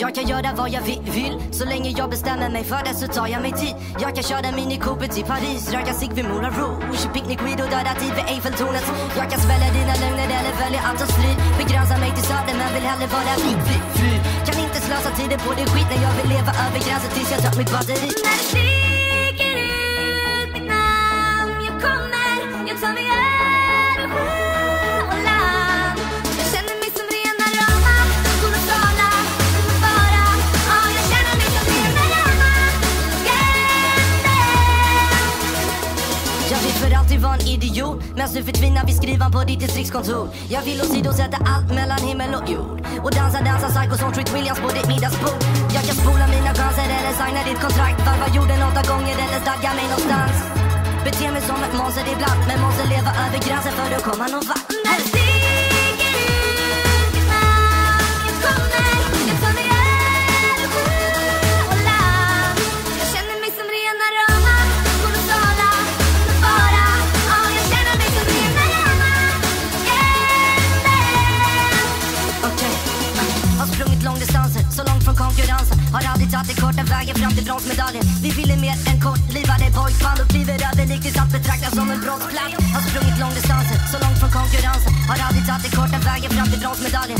Jag kan göra vad jag vill. Så länge jag bestämmer mig för det så tar jag mig tid. Jag kan köra Mini Cooper till Paris Röka cigg vid Moulin Rouge. Picknick weed och döda tid vid Eiffeltornet. Jag kan svälja dina lögner eller välja att ta strid Begränsa mig till söder men vill hellre vara fri, fri, fri. Kan inte slösa tiden på det skit när jag vill leva över gränsen tills jag tömt mitt batteri. Du var en idiot. Men du förtvinar vid skrivan på ditt distriktskontor. Jag vill åsidosätta allt mellan himmel och jord. Och dansa, dansa psycho som Treat Williams på ditt middagsbord. Jag kan spola mina chanser eller signa ditt kontrakt. Varva jorden åtta gånger eller stadga mig någonstans? Bete mig som ett monster ibland Men måste leva över gränsen för att komma någon vart. Långt från konkurrensen. Har aldrig tagit den korta vägen fram till bronsmedaljen. Vi ville mer än kortlivade boysband och kliver över likt att betraktas som en brottsplats. Har sprungit långdistanser, så långt från konkurrensen. Har aldrig tagit den korta vägen fram till bronsmedaljen.